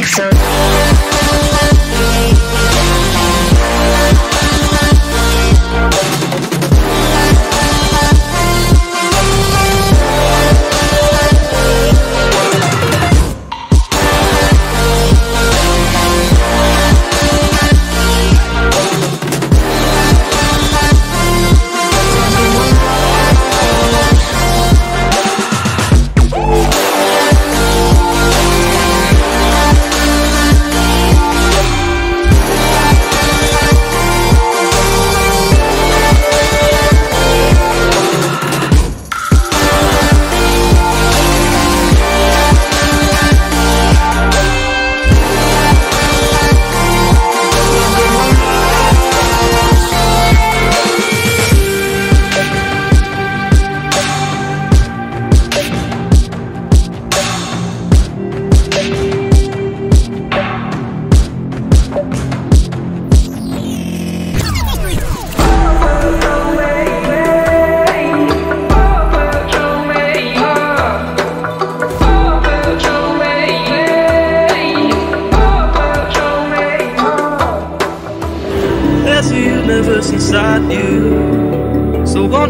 lights up.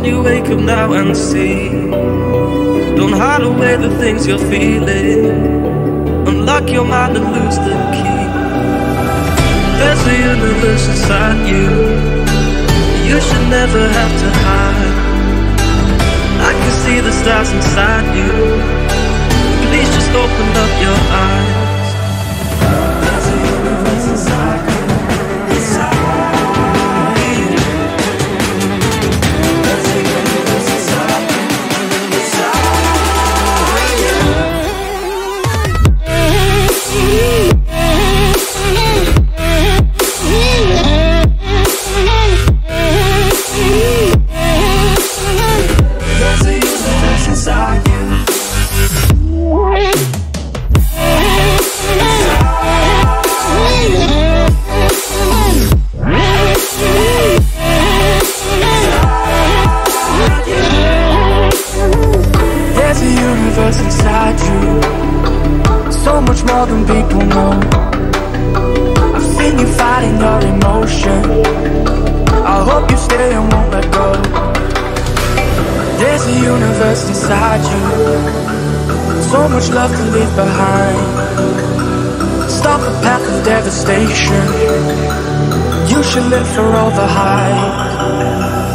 You wake up now and see? Don't hide away the things you're feeling. Unlock your mind and lose the key. There's a universe inside you. You should never have to hide. I can see the stars inside you. Please just open up your eyes. Universe inside you. So much love to leave behind. Stop the path of devastation. You should live for all the hype.